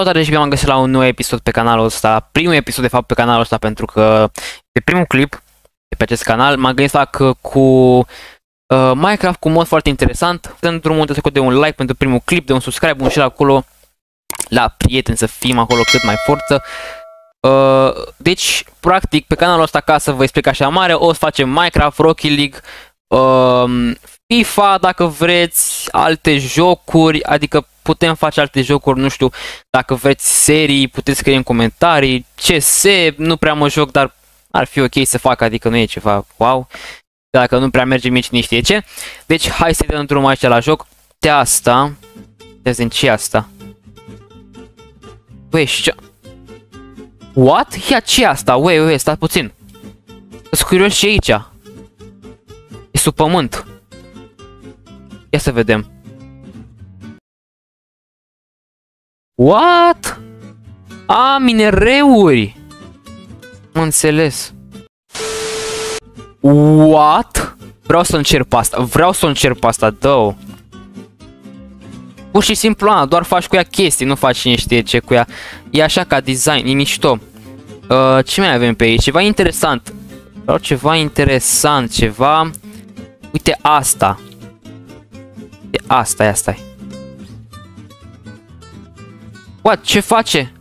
Salutare și bine am găsit la un nou episod pe canalul ăsta, primul episod de fapt pe canalul ăsta pentru că e primul clip de pe acest canal. M-am gândit să fac uh, cu uh, Minecraft cu un mod foarte interesant. Dăm drumul de de un like pentru primul clip, de un subscribe, un share acolo la prieteni să fim acolo cât mai forță. Uh, deci, practic, pe canalul ăsta, ca să vă explic așa mare, o să facem Minecraft, Rocket League, uh, FIFA, dacă vreți, alte jocuri, adică putem face alte jocuri, nu știu, dacă vreți serii, puteți scrie în comentarii, CS, nu prea mă joc, dar ar fi ok să fac, adică nu e ceva wow. Dacă nu prea merge mie cine știe ce. Deci hai să dăm drumul aici la joc. De asta, de ce asta? Băi, și ce? What? Ia ce asta? Ue, ue, stai puțin. Sunt curios și aici. E sub pământ. Ia să vedem. What? A, minereuri! Am înțeles. What? Vreau să încerc asta. Vreau să încerc asta, dă Pur și simplu, a, doar faci cu ea chestii, nu faci cine știe ce cu ea. E așa ca design, e mișto. Uh, ce mai avem pe aici? Ceva interesant. Vreau ceva interesant, ceva... Uite asta. Uite asta, ia stai. What? Ce face?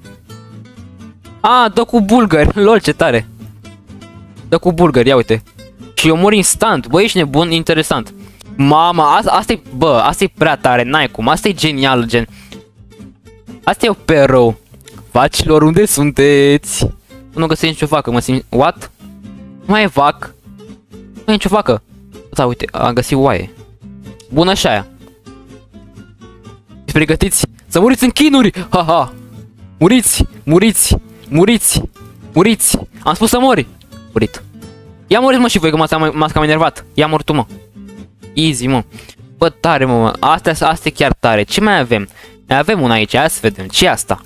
A, dă cu bulgări. Lol, ce tare. Dă cu bulgări, ia uite. Și eu mor instant. Bă, ești nebun, interesant. Mama, asta, asta e, bă, asta e prea tare, n-ai cum. Asta e genial, gen. Asta e o pe rău. Vacilor, unde sunteți? Nu găsesc nicio vacă, mă simt... What? Nu mai e vac. Nu e nicio vacă. Da, uite, am găsit oaie. Bună așa aia. Pregătiți să muriți în chinuri! Ha, ha! Muriți! Muriți! Muriți! Muriți! Am spus să mori! Murit. Ia muriți mă și voi că m-ați cam enervat. Ia mor tu mă. Easy mă. Bă, tare mă, Astea, astea e chiar tare. Ce mai avem? Mai avem una aici, hai să vedem. ce e asta?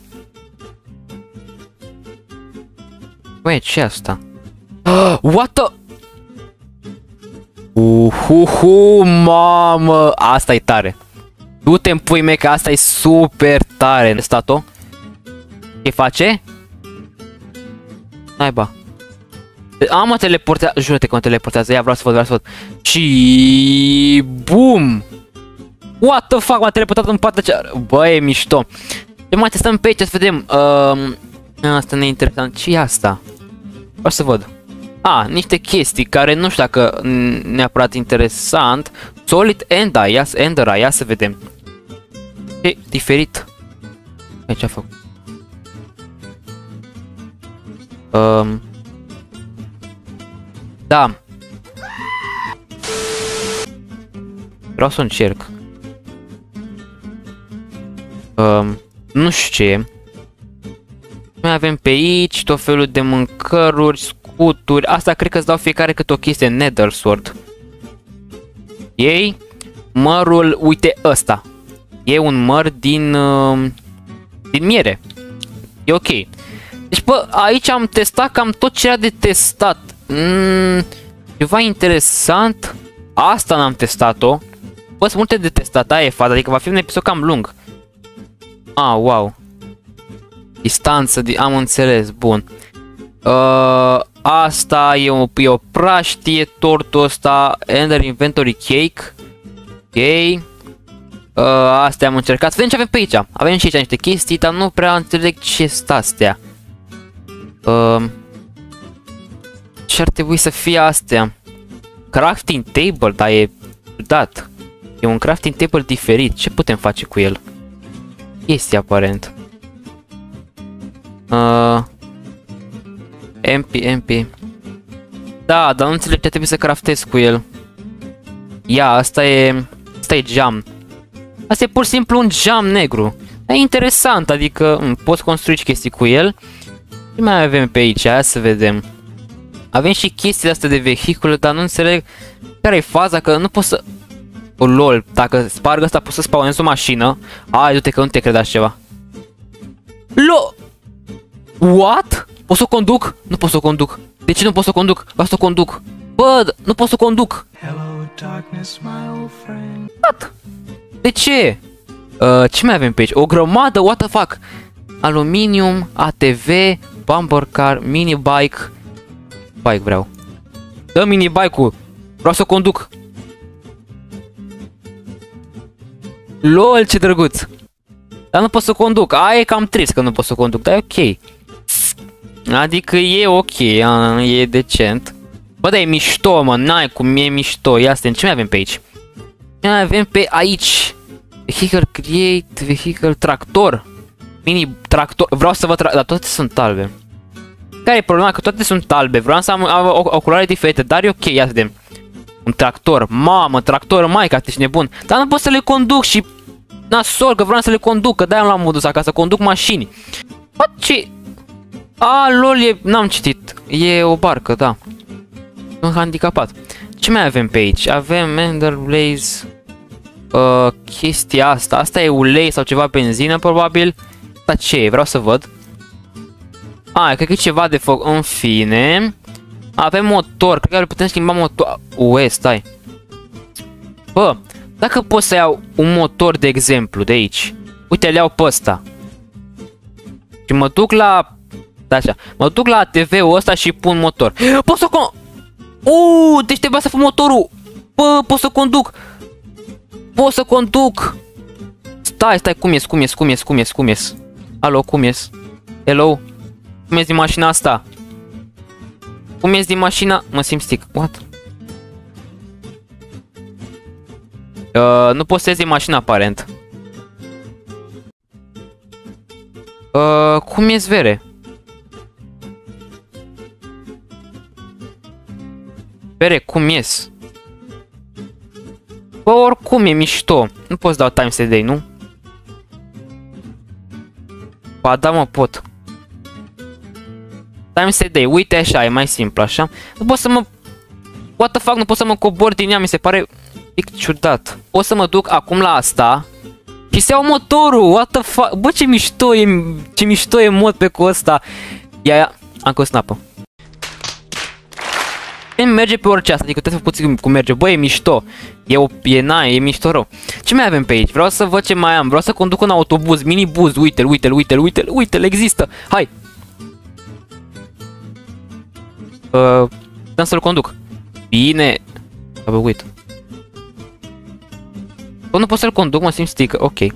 Băi, ce e asta? What the... Uhuhu, mamă! Asta e tare. Du-te în pui mei că asta e super tare. Stato? Ce face? Naiba. Am mă teleportează. Jură-te că mă teleportează. Ia vreau să văd, vreau să văd. Și boom! What the fuck, m-a teleportat în partea cea... Bă, e mișto. Ce mai testăm pe aici, să vedem. Uh, asta ne interesant. ce e asta? Vreau să văd. A, niște chestii care nu știu dacă neapărat interesant. Solid Ender, ia, Ender, ia să vedem. E diferit. Ce a făcut? Um, da. Vreau să încerc. Um, nu știu ce e. Mai avem pe aici tot felul de mâncăruri, scuturi. Asta cred că îți dau fiecare câte o chestie Nether Sword. Ei, mărul, uite ăsta. E un măr din, uh, din miere. E ok. Deci, bă, aici am testat cam tot ce era de testat. Mm, ceva interesant. Asta n-am testat-o. Bă, sunt multe de testat, aia e faza, adică va fi un episod cam lung. Ah, wow. Distanță, de... am înțeles, bun. Uh, asta e o, e o praștie, tortul ăsta, Ender Inventory Cake. Ok. Uh, astea am încercat. Să vedem ce avem pe aici. Avem și aici niște chestii, dar nu prea înțeleg ce sunt astea. Uh, ce ar trebui să fie astea? Crafting table, dar e dat. E un crafting table diferit. Ce putem face cu el? Este aparent. Uh, MP, MP. Da, dar nu înțeleg ce trebuie să craftez cu el. Ia, asta e... Asta e jam. Asta e pur și simplu un geam negru. E interesant, adică m, poți construi chestii cu el. Ce mai avem pe aici? Hai să vedem. Avem și chestii astea de vehicule, dar nu înțeleg care e faza, că nu pot să... O, lol, dacă sparg asta pot să spawnez o mașină. Ai, du-te că nu te cred așa ceva. Lo... What? Pot să o conduc? Nu pot să o conduc. De ce nu pot să o conduc? Vreau să o conduc. Bă, nu pot să o conduc. Hello, darkness, my old friend. What? De ce? Uh, ce mai avem pe aici? O grămadă, what the fuck? aluminium, ATV, bumper car, mini bike. Bike vreau. Dă mini bike-ul. Vreau să conduc. LOL, ce drăguț. Dar nu pot să conduc. Aia e cam trist că nu pot să conduc, dar e ok. Adică e ok, e decent. Bă, da, e mișto, mă, n-ai cum e mișto. Ia stai, ce mai avem pe aici? Ce mai avem pe aici? Vehicle Create, Vehicle Tractor. Mini tractor. Vreau să vă tra dar toate sunt albe. Care e problema? Că toate sunt albe. Vreau să am, am o, o culoare diferită, dar e ok, ia să vedem. Un tractor. Mamă, tractor, mai ca ești nebun. Dar nu pot să le conduc și... Nasol, că vreau să le conduc, că de-aia l-am modus acasă, conduc mașini. Bă, ce... A, lol, e... n-am citit. E o barcă, da. Sunt handicapat. Ce mai avem pe aici? Avem Mender Blaze... Uh, chestia asta. Asta e ulei sau ceva benzină, probabil. Dar ce e? Vreau să văd. A, cred că e ceva de foc. În fine. Avem motor. Cred că putem schimba motor. Ue, stai. Bă, dacă pot să iau un motor, de exemplu, de aici. Uite, le iau pe ăsta. Și mă duc la... Da, așa. Mă duc la TV-ul ăsta și pun motor. Pot să con... Uuu, deci trebuie să fac motorul. Bă, pot să conduc. Pot să conduc. Stai, stai, cum ies, cum ies, cum ies, cum ies, cum ies. Alo, cum ies? Hello? Cum ies din mașina asta? Cum ies din mașina? Mă simt stick. What? Uh, nu pot să ies din mașina, aparent. Uh, cum ies vere? Vere, cum ies? Bă, oricum e mișto. Nu poți dau time stay, nu? Ba da, mă, pot. Time stay day. Uite așa, e mai simplu, așa. Nu pot să mă... What the fuck, nu pot să mă cobor din ea, mi se pare pic ciudat. O să mă duc acum la asta și să iau motorul. What the fuck? Bă, ce mișto e, ce mișto e mod pe cu ăsta. Ia, ia, am cos în apă. Merge pe orice asta, adică trebuie să puțin cum merge. Bă, e mișto. E, o, e na, e mișto rău. Ce mai avem pe aici? Vreau să văd ce mai am. Vreau să conduc un autobuz, minibuz. Uite-l, uite-l, uite-l, uite-l, uite-l, există. Hai. Uh, să-l conduc. Bine. Bă, uite. Bă, nu pot să-l conduc, mă simt stică. Ok. Uh,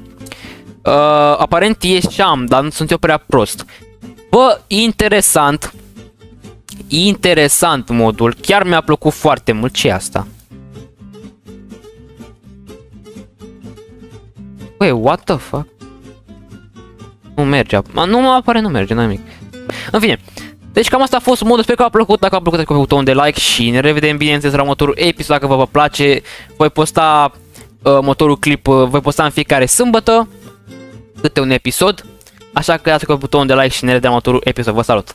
aparent ieșeam, dar nu sunt eu prea prost. Bă, interesant. Interesant modul. Chiar mi-a plăcut foarte mult. ce asta? Băi, what the fuck? Nu merge. Nu mă apare, nu merge, nimic. În fine. Deci cam asta a fost modul, sper că v-a plăcut, dacă a plăcut, cu butonul de like și ne revedem bineînțeles la următorul episod, dacă vă va place. Voi posta uh, motorul clip, uh, voi posta în fiecare sâmbătă câte un episod. Așa că dați cu butonul de like și ne revedem la următorul episod. Vă salut!